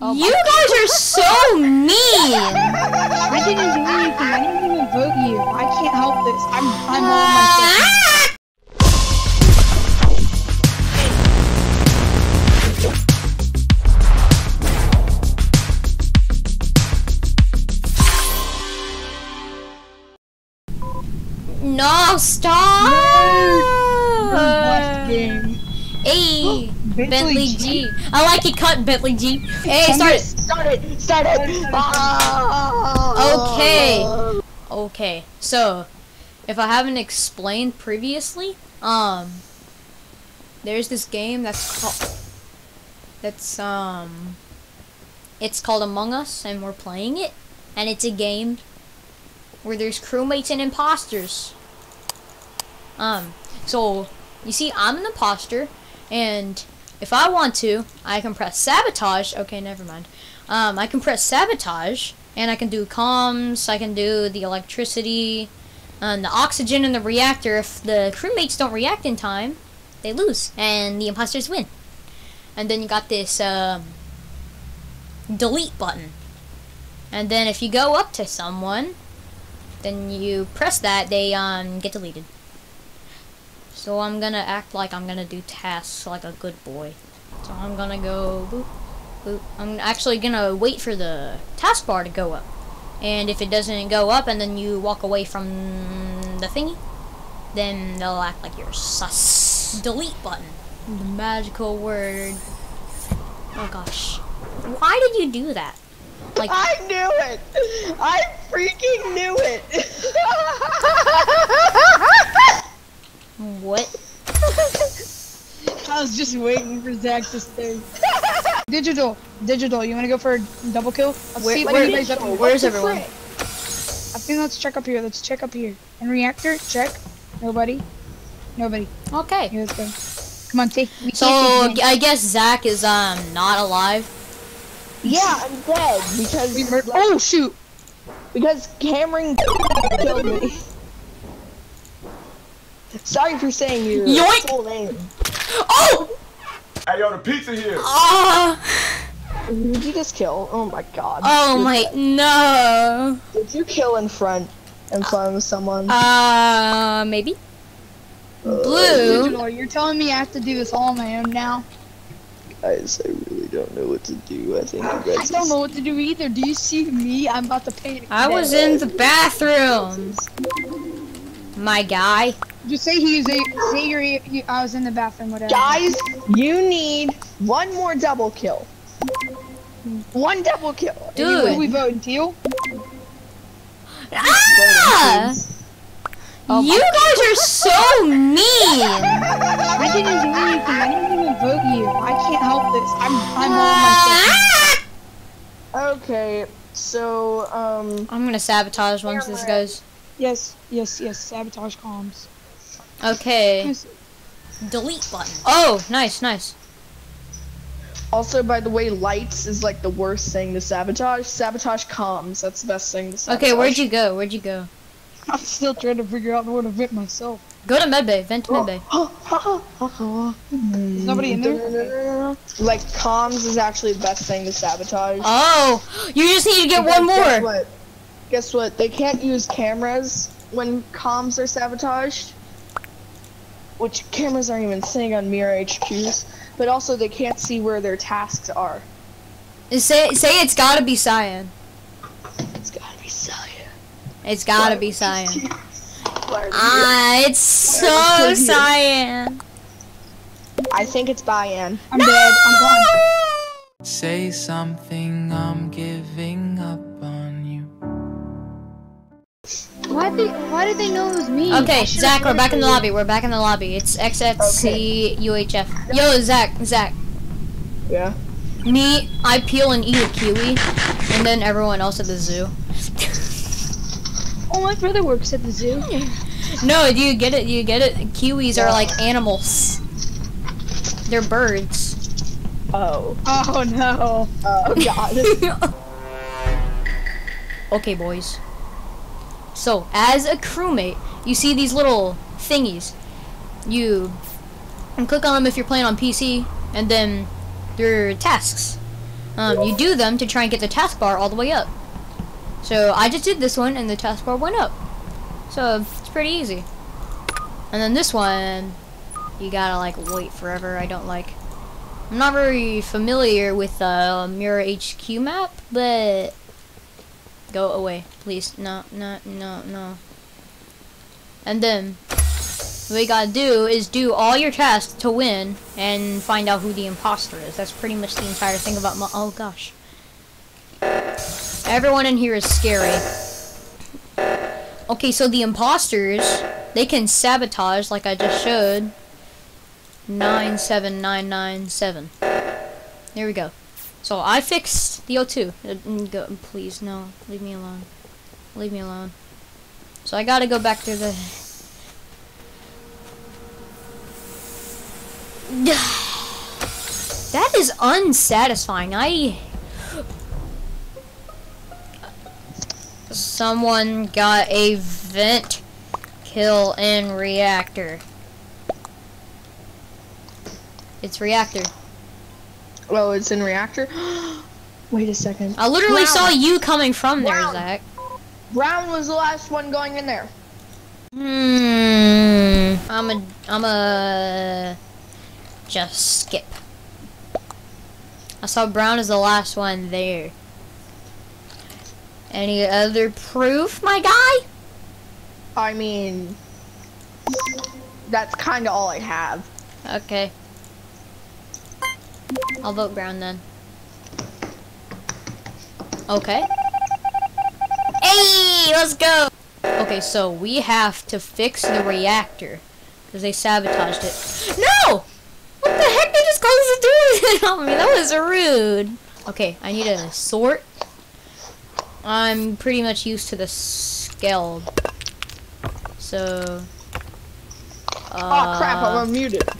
Oh you guys are so mean. I didn't do anything. I didn't even vote you. I can't help this. I'm I'm all myself. No, stop. Left Bentley Bentley G. G. I like it cut, Bentley G. Hey, start it. Start it! Start it! Okay. Okay, so if I haven't explained previously, um, there's this game that's called that's um, it's called Among Us, and we're playing it, and it's a game where there's crewmates and imposters. Um, so you see, I'm an imposter, and if I want to, I can press sabotage. Okay, never mind. Um, I can press sabotage, and I can do comms. I can do the electricity, and the oxygen in the reactor. If the crewmates don't react in time, they lose, and the imposters win. And then you got this um, delete button, and then if you go up to someone, then you press that, they um get deleted. So I'm gonna act like I'm gonna do tasks like a good boy. So I'm gonna go boop, boop. I'm actually gonna wait for the taskbar to go up. And if it doesn't go up and then you walk away from the thingy, then they'll act like you're sus. Delete button. The magical word. Oh gosh. Why did you do that? Like I knew it! I freaking knew it! what? I was just waiting for Zach to say. digital, digital. You want to go for a double kill? Let's Where- see where- anybody's up. Where's everyone? I think let's check up here. Let's check up here. And reactor, check. Nobody. Nobody. Okay. Here, let's go. Come on, take. We So take I guess Zach is um not alive. yeah, I'm dead because We mur- oh shoot! because Cameron killed me. Sorry for saying your Yoink! full name. Oh! Hey, yo, the pizza here. Ah! Who did you just kill? Oh my god. oh Did- my no. Did you kill in front in front of someone? Uh, maybe. Blue. Digital, you're telling me I have to do this all on my own now? Guys, I really don't know what to do. I think you I don't know what to do either. Do you see me? I'm about to panic. I was in the bathroom. My guy. Just say he was. A, say you're. You, I was in the bathroom. Whatever. Guys, you need one more double kill. One double kill. Who we Dude. voting? Teal? Ah! Oh you guys are so mean. I didn't do anything. I didn't even vote you. I can't help this. I'm. I'm all myself. Okay, so um, I'm gonna sabotage once this goes. Yes. Yes. Yes. Sabotage comms. Okay. Delete button. Oh, nice, nice. also by the way, lights is like the worst thing to sabotage. Sabotage comms. That's the best thing to sabotage. Okay, where'd you go? Where'd you go? I'm still trying to figure out where to vent myself. Go to medbay. Vent to medbay. Is nobody in there? Like comms is actually the best thing to sabotage. Oh, you just need to get Because one Guess more. what? Guess what? They can't use cameras when comms are sabotaged. Which cameras aren't even sitting on Mira HQs. But also they can't see where their tasks are. Say say it's gotta be cyan. It's gotta be cyan. It's gotta be cyan. Why are they here? Ah, it's so Why are they here? cyan. I think it's Bayan. I'm dead. I'm gone. Say something, I'm giving Why did they? Why did they know it was me? Okay, Zach, we're back in the lobby. We're back in the lobby. It's XXC UHF. Yo, Zach, Zach. Yeah. Me, I peel and eat a kiwi, and then everyone else at the zoo. Oh, my brother works at the zoo. No, do you get it? Do you get it? Kiwis are like animals. They're birds. Oh. Oh no. Oh god. Okay, boys. So, as a crewmate, you see these little thingies. You click on them if you're playing on PC, and then are tasks. um, you do them to try and get the taskbar all the way up. So I just did this one and the taskbar went up. So it's pretty easy. And then this one, you gotta like wait forever. I don't like. I'm not very familiar with the uh, Mira HQ map, but go away, please. No, no, no, no. And then what you gotta do is do all your tasks to win and find out who the imposter is. That's pretty much the entire thing about my- oh gosh. Everyone in here is scary. Okay, so the imposters, they can sabotage like I just showed. 97997. There we go. So I fixed the O2. Uh, please, no. Leave me alone. Leave me alone. So I gotta go back to the That is unsatisfying. I. Someone got a vent kill in reactor. It's reactor. Oh, it's in reactor. Wait a second. I literally Brown. saw you coming from there, Brown. Zach. Brown was the last one going in there. Hmm. I'm a. I'm a. Just skip. I saw Brown as the last one there. Any other proof, my guy? I mean, that's kind of all I have. Okay. I'll vote Brown then. Okay. Hey, let's go. Okay, so we have to fix the reactor because they sabotaged it. No! What the heck? They just closed the door on me. That was rude. Okay, I need a sort. I'm pretty much used to the scale. So. oh crap! uh, I'm unmuted.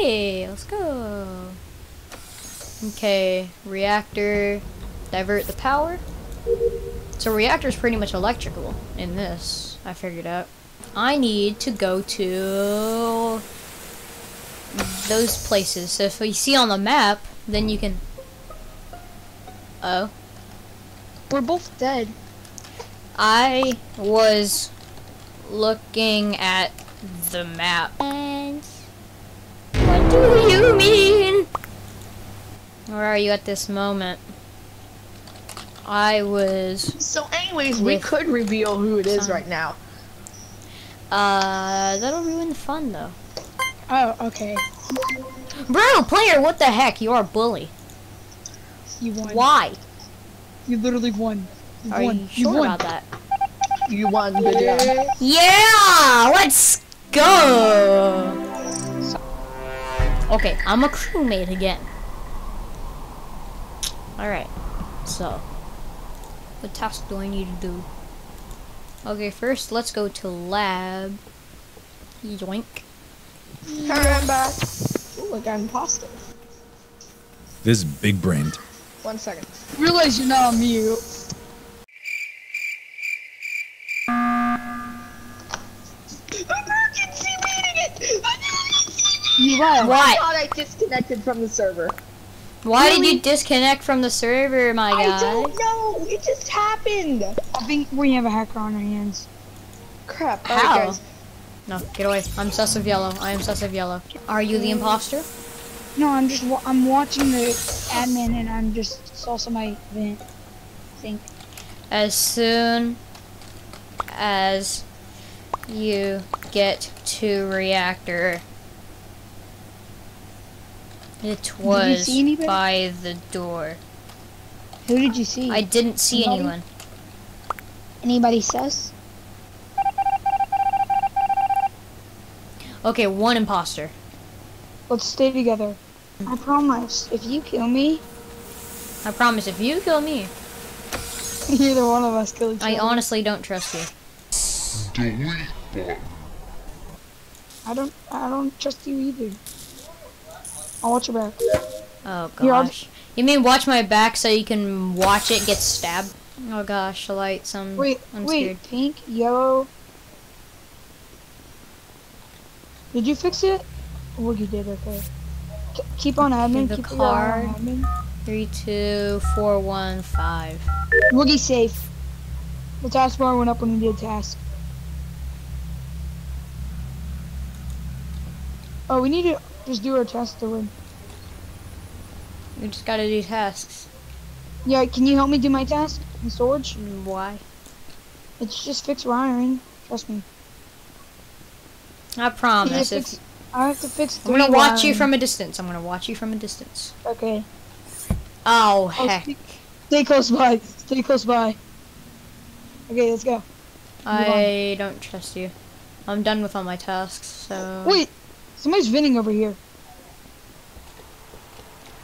Hey, let's go. Okay, reactor, divert the power. So reactor's pretty much electrical in this, I figured out. I need to go to those places. So if you see on the map, then you can... Oh. We're both dead. I was looking at the map. And do you mean? Where are you at this moment? I was, So, anyways, we With could reveal who it is some- right now. uh, that'll ruin the fun though. Oh, okay. Bro, player, what the heck? You are a bully. You won. Why? You literally won. You Are won. you sure won. about that? You won, good job. Yeah! Let's go! Okay, I'm a crewmate again. Alright, so. What task do I need to do? Okay, first let's go to lab. Yoink. Turn back. Ooh, I got imposter. This is big brained. One second. Realize you're not on mute. You what? I What? thought I disconnected from the server. Why did you disconnect from the server, my I guy? don't know. It just happened. I think we have a hacker on our hands. Crap. How? Alright, guys. No, get away. I'm sus of yellow. I am sus of yellow. Are you the imposter? No, I'm just wa- I'm watching the admin and I'm just saw somebody vent. Think. as soon as you get to reactor. It was by the door. Who did you see? I didn't see Nobody? anyone. Anybody sus? Okay, one imposter. Let's stay together. I mm. promise. If you kill me, I promise if you kill me, either one of us kill each I honestly don't trust you. I don't. I don't trust you either. I'll watch your back. Oh Here, gosh. You mean watch my back so you can watch it get stabbed? Oh gosh, lights. I'm, Wait, I'm wait. scared. Pink, yellow. Did you fix it? Oh, you did. Okay. keep on admin. the keep eye on card. admin. Three, two, four, one, five. Woogie safe. The taskbar went up when we did task. Oh, we need to just do our test to win. We just gotta do tasks. Yeah, can you help me do my task in storage? Mm, Why? It's just fix wiring. Trust me. I promise. Fix- I have to fix. I'm gonna watch you from a distance. I'm gonna watch you from a distance. Okay. Oh Oh, heck! stay- Stay close by. Stay close by. Okay, let's go. I don't trust you. I'm done with all my tasks. So. Wait, somebody's venting over here.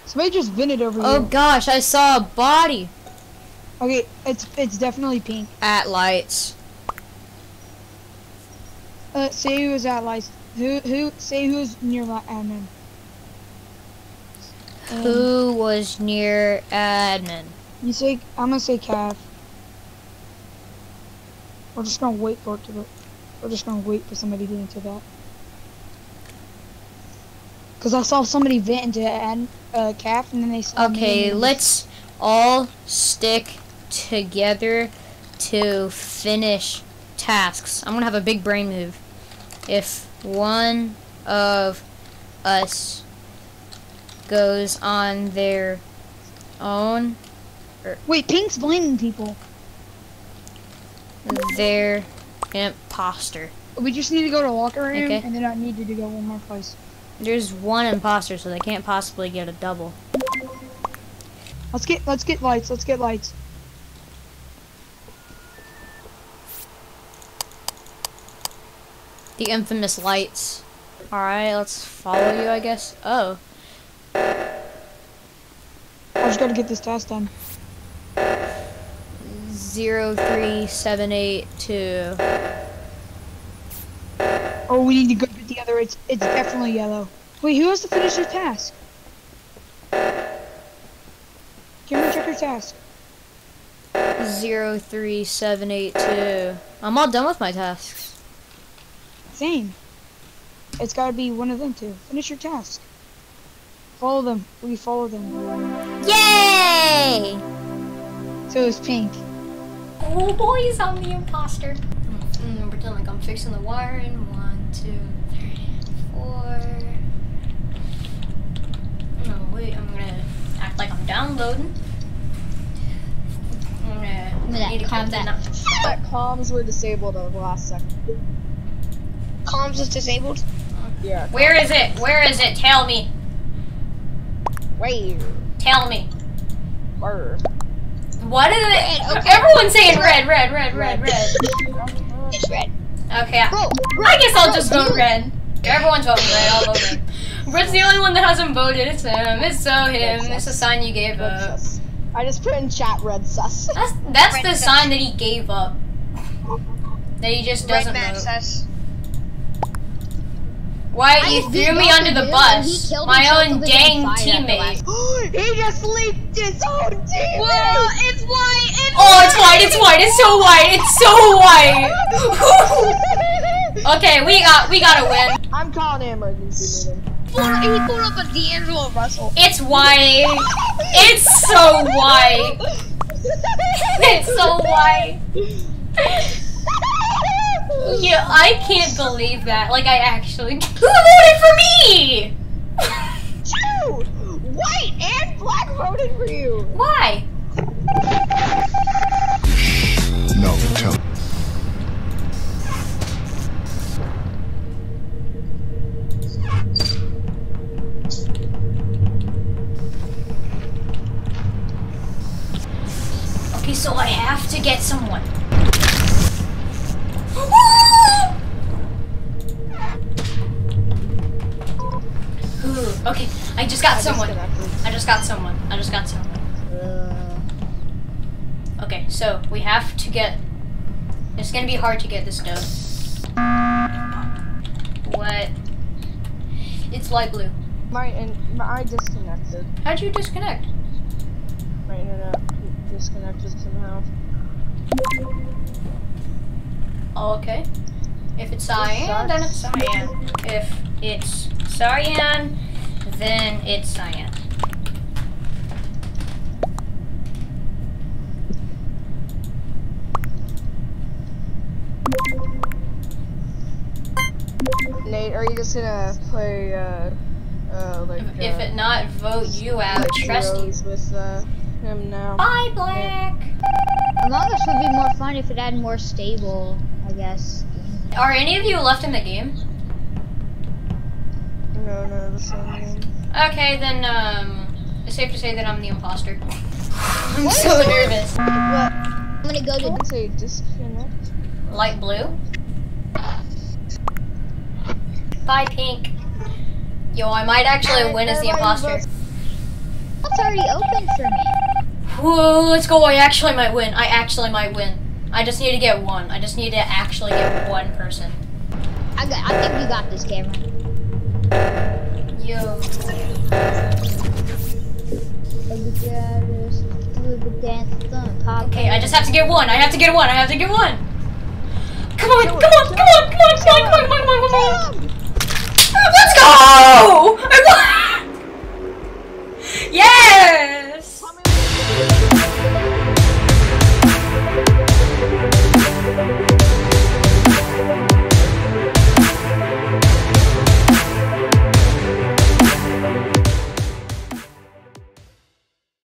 Somebody just vented over Oh here. Oh gosh! I saw a body Okay, it's it's definitely pink. at lights. Uh, say who was at lights. Who who say who's near li- admin. Um, Who was near admin? You say I'm gonna say calf. We're just gonna wait for it to. go- We're just gonna wait for somebody to get into that. Cause I saw somebody vent into ad, uh, calf, and then they saw Okay, let's all stick together to finish tasks. I'm gonna have a big brain move. If one of us goes on their own, Wait, pink's blinding people. they're imposter. We just need to go to locker room, Okay. and then I need you to go one more place. There's one imposter, so they can't possibly get a double. Let's get let's get lights. Let's get lights. The infamous lights. Alright, let's follow you, I guess. Oh. I just gotta get this task done. Zero three seven eight two. Oh, we need to go other. It's it's definitely yellow. Wait, who has to finish their task? Give me check your task. Zero three seven eight two. I'm all done with my tasks. Same. It's gotta be one of them two. Finish your task. Follow them. We follow them. Yay! So it's pink. Oh boys, I'm the imposter. I'm gonna pretend like I'm fixing the wiring. One, two, three, four. No, wait, I'm gonna act like I'm downloading. I'm gonna, gonna need to calm get the down. comms were disabled at the last second. Comms is disabled. Yeah. Where is it? Where is it? Tell me. Wait. Tell me. Where? What is it? Red, okay. Everyone's saying red, red, red, red, red. It's red. Okay, I, I guess I'll just go red. Everyone's voting red. I'll vote red. Red's the only one that hasn't voted. It's him. It's so him. It's a sign you gave Red up. sus. I just put in chat red sus. That's that's the sign that he gave up. That he just doesn't vote. says. Why I you just threw me under the bus? My own with dang own fire at the teammate. he just leaked his own team. Whoa, it's white. It's Oh, it's white. It's white. It's so white. It's so white. okay, we got we gotta win. I'm calling an emergency meeting. He pulled up a D'Angelo Russell. It's white. It's so white. It's so white. Yeah, I can't believe that. Like, I actually. Who voted for me? Okay, I just got someone. I just got someone. I just got someone. Uh, Okay, so we have to get. It's gonna be hard to get this done. What? It's light blue. my, and my, I disconnected. How'd you disconnect? My internet disconnected somehow. Okay. If it's cyan, then it's cyan. If it's cyan, then it's cyan. Nate, are you just gonna play uh, uh like If uh, it not, vote you out. Trust you. with uh, him now? Bye, Black. Among Us would be more fun if it had more stable, I guess. Are any of you left in the game? No, no, the same game. Okay, then um, it's safe to say that I'm the imposter. I'm so nervous. What? I'm gonna go to. I'd say disconnect. Light blue. Bye, pink. Yo, I might actually win as the imposter. It's already open for me. Whoa, let's go. I actually might win. I actually might win. I just need to get one. I just need to actually get one person. I got. I think you got this, Cameron. Yo. Okay, I just have to get one. I have to get one. I have to get one. Come on, come on, come on, come on, come on, come on, come on, come on. Come on. Let's go! yeah!